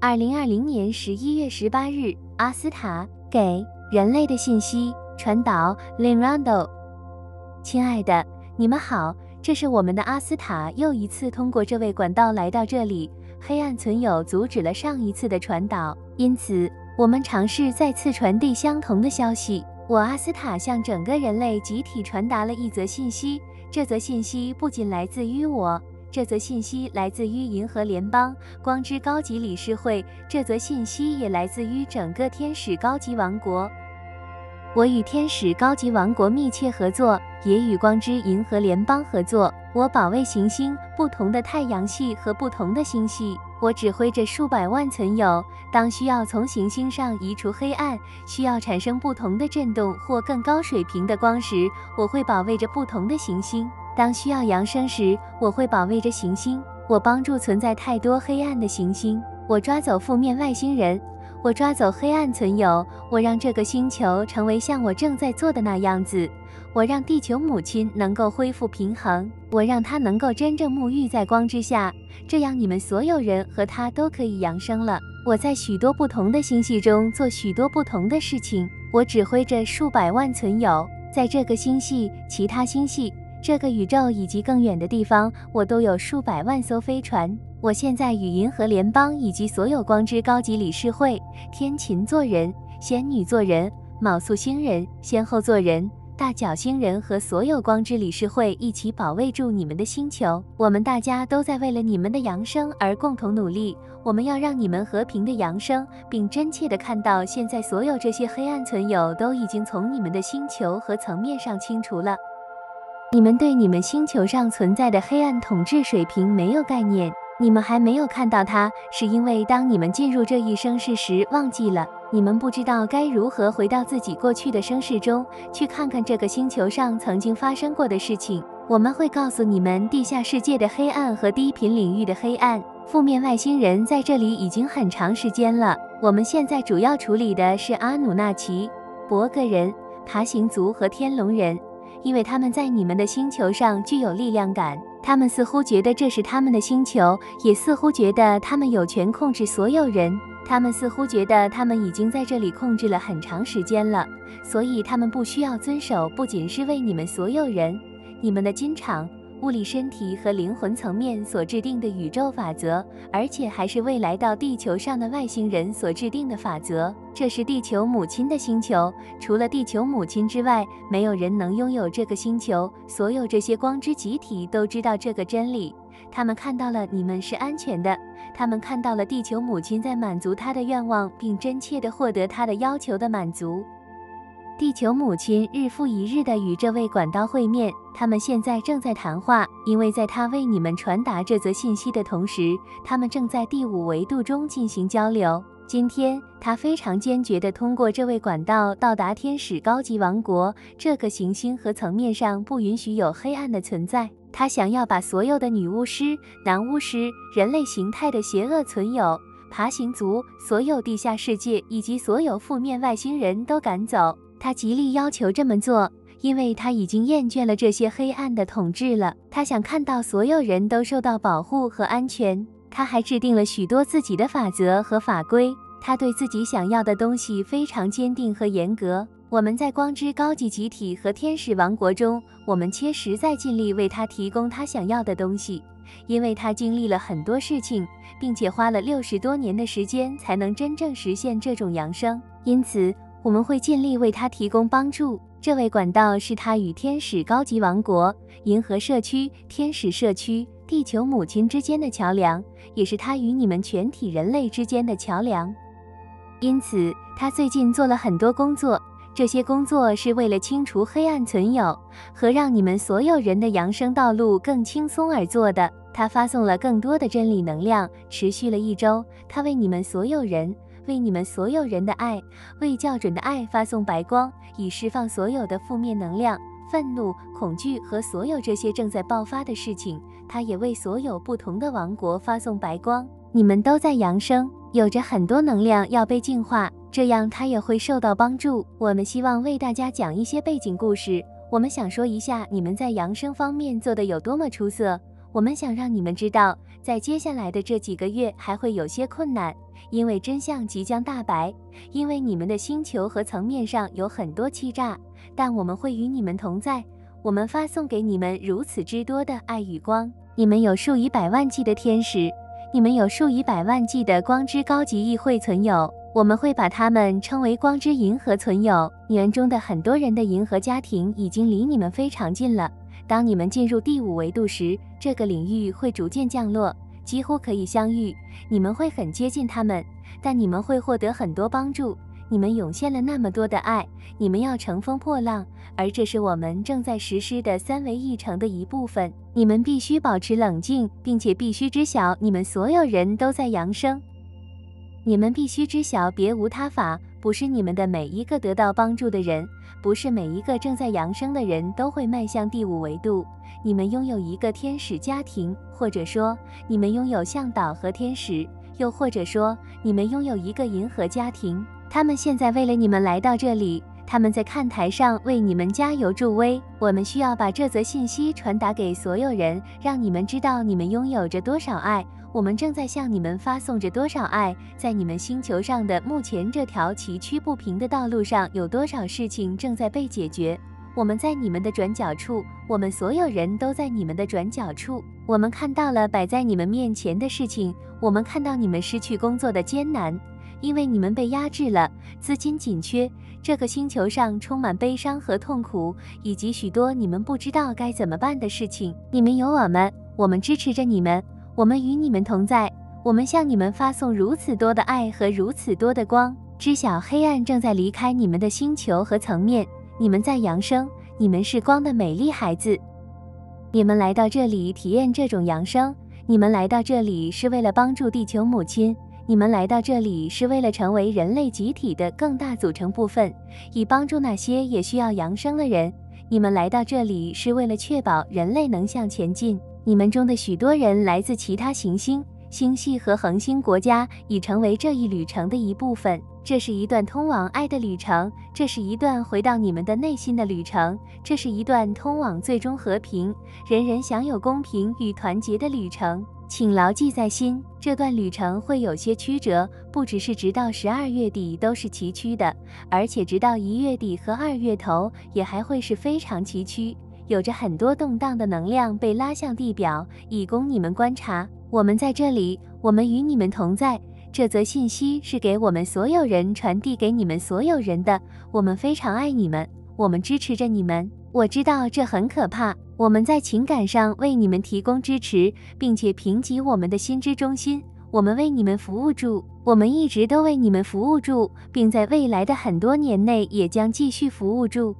二零二零年十一月十八日，阿斯塔给人类的信息传导 Linrando。亲爱的，你们好，这是我们的阿斯塔又一次通过这位管道来到这里。黑暗存有阻止了上一次的传导，因此我们尝试再次传递相同的消息。我阿斯塔向整个人类集体传达了一则信息，这则信息不仅来自于我。这则信息来自于银河联邦光之高级理事会，这则信息也来自于整个天使高级王国。我与天使高级王国密切合作，也与光之银河联邦合作。我保卫行星、不同的太阳系和不同的星系。我指挥着数百万存有。当需要从行星上移除黑暗，需要产生不同的震动或更高水平的光时，我会保卫着不同的行星。当需要扬升时，我会保卫着行星。我帮助存在太多黑暗的行星。我抓走负面外星人。我抓走黑暗存有。我让这个星球成为像我正在做的那样子。我让地球母亲能够恢复平衡。我让她能够真正沐浴在光之下。这样，你们所有人和她都可以扬升了。我在许多不同的星系中做许多不同的事情。我指挥着数百万存有，在这个星系、其他星系。这个宇宙以及更远的地方，我都有数百万艘飞船。我现在与银河联邦以及所有光之高级理事会、天琴座人、仙女座人、卯宿星人、仙后座人、大角星人和所有光之理事会一起保卫住你们的星球。我们大家都在为了你们的扬升而共同努力。我们要让你们和平的扬升，并真切地看到，现在所有这些黑暗存有都已经从你们的星球和层面上清除了。你们对你们星球上存在的黑暗统治水平没有概念，你们还没有看到它，是因为当你们进入这一生世时忘记了，你们不知道该如何回到自己过去的生世中去看看这个星球上曾经发生过的事情。我们会告诉你们地下世界的黑暗和低频领域的黑暗。负面外星人在这里已经很长时间了。我们现在主要处理的是阿努纳奇、伯格人、爬行族和天龙人。因为他们在你们的星球上具有力量感，他们似乎觉得这是他们的星球，也似乎觉得他们有权控制所有人。他们似乎觉得他们已经在这里控制了很长时间了，所以他们不需要遵守不仅是为你们所有人、你们的金场。物理身体和灵魂层面所制定的宇宙法则，而且还是未来到地球上的外星人所制定的法则。这是地球母亲的星球，除了地球母亲之外，没有人能拥有这个星球。所有这些光之集体都知道这个真理。他们看到了你们是安全的，他们看到了地球母亲在满足他的愿望，并真切地获得他的要求的满足。地球母亲日复一日地与这位管道会面，他们现在正在谈话，因为在他为你们传达这则信息的同时，他们正在第五维度中进行交流。今天，他非常坚决地通过这位管道到达天使高级王国这个行星和层面上不允许有黑暗的存在。他想要把所有的女巫师、男巫师、人类形态的邪恶存有、爬行族、所有地下世界以及所有负面外星人都赶走。他极力要求这么做，因为他已经厌倦了这些黑暗的统治了。他想看到所有人都受到保护和安全。他还制定了许多自己的法则和法规。他对自己想要的东西非常坚定和严格。我们在光之高级集体和天使王国中，我们切实在尽力为他提供他想要的东西，因为他经历了很多事情，并且花了六十多年的时间才能真正实现这种扬升。因此。我们会尽力为他提供帮助。这位管道是他与天使高级王国、银河社区、天使社区、地球母亲之间的桥梁，也是他与你们全体人类之间的桥梁。因此，他最近做了很多工作，这些工作是为了清除黑暗存有和让你们所有人的扬升道路更轻松而做的。他发送了更多的真理能量，持续了一周。他为你们所有人。为你们所有人的爱，为校准的爱发送白光，以释放所有的负面能量、愤怒、恐惧和所有这些正在爆发的事情。他也为所有不同的王国发送白光。你们都在扬升，有着很多能量要被净化，这样他也会受到帮助。我们希望为大家讲一些背景故事。我们想说一下你们在扬升方面做的有多么出色。我们想让你们知道，在接下来的这几个月还会有些困难，因为真相即将大白，因为你们的星球和层面上有很多欺诈，但我们会与你们同在。我们发送给你们如此之多的爱与光，你们有数以百万计的天使，你们有数以百万计的光之高级议会存有。我们会把他们称为光之银河存有。你们中的很多人的银河家庭已经离你们非常近了。当你们进入第五维度时，这个领域会逐渐降落，几乎可以相遇。你们会很接近他们，但你们会获得很多帮助。你们涌现了那么多的爱，你们要乘风破浪，而这是我们正在实施的三维议程的一部分。你们必须保持冷静，并且必须知晓，你们所有人都在扬升。你们必须知晓，别无他法。不是你们的每一个得到帮助的人，不是每一个正在扬升的人都会迈向第五维度。你们拥有一个天使家庭，或者说你们拥有向导和天使，又或者说你们拥有一个银河家庭。他们现在为了你们来到这里，他们在看台上为你们加油助威。我们需要把这则信息传达给所有人，让你们知道你们拥有着多少爱。我们正在向你们发送着多少爱，在你们星球上的目前这条崎岖不平的道路上，有多少事情正在被解决？我们在你们的转角处，我们所有人都在你们的转角处。我们看到了摆在你们面前的事情，我们看到你们失去工作的艰难，因为你们被压制了，资金紧缺。这个星球上充满悲伤和痛苦，以及许多你们不知道该怎么办的事情。你们有我们，我们支持着你们。我们与你们同在，我们向你们发送如此多的爱和如此多的光。知晓黑暗正在离开你们的星球和层面，你们在扬升，你们是光的美丽孩子。你们来到这里体验这种扬升，你们来到这里是为了帮助地球母亲，你们来到这里是为了成为人类集体的更大组成部分，以帮助那些也需要扬升的人。你们来到这里是为了确保人类能向前进。你们中的许多人来自其他行星、星系和恒星国家，已成为这一旅程的一部分。这是一段通往爱的旅程，这是一段回到你们的内心的旅程，这是一段通往最终和平、人人享有公平与团结的旅程。请牢记在心，这段旅程会有些曲折，不只是直到十二月底都是崎岖的，而且直到一月底和二月头也还会是非常崎岖。有着很多动荡的能量被拉向地表，以供你们观察。我们在这里，我们与你们同在。这则信息是给我们所有人传递给你们所有人的。我们非常爱你们，我们支持着你们。我知道这很可怕。我们在情感上为你们提供支持，并且评级我们的心之中心。我们为你们服务住，我们一直都为你们服务住，并在未来的很多年内也将继续服务住。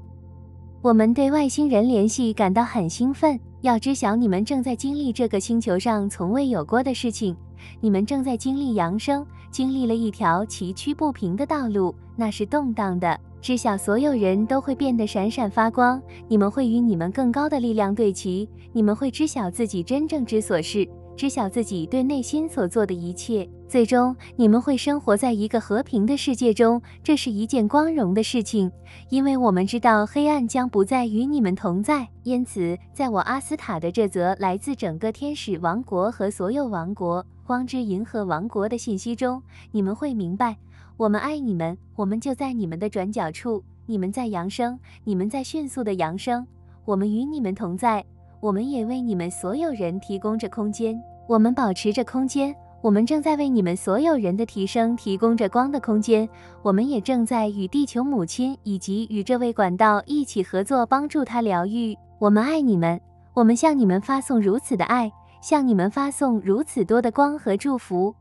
我们对外星人联系感到很兴奋。要知晓，你们正在经历这个星球上从未有过的事情。你们正在经历扬升，经历了一条崎岖不平的道路，那是动荡的。知晓，所有人都会变得闪闪发光。你们会与你们更高的力量对齐。你们会知晓自己真正之所是。知晓自己对内心所做的一切，最终你们会生活在一个和平的世界中，这是一件光荣的事情，因为我们知道黑暗将不再与你们同在。因此，在我阿斯塔的这则来自整个天使王国和所有王国——光之银河王国的信息中，你们会明白，我们爱你们，我们就在你们的转角处，你们在扬升，你们在迅速的扬升，我们与你们同在。我们也为你们所有人提供着空间，我们保持着空间，我们正在为你们所有人的提升提供着光的空间，我们也正在与地球母亲以及与这位管道一起合作，帮助他疗愈。我们爱你们，我们向你们发送如此的爱，向你们发送如此多的光和祝福。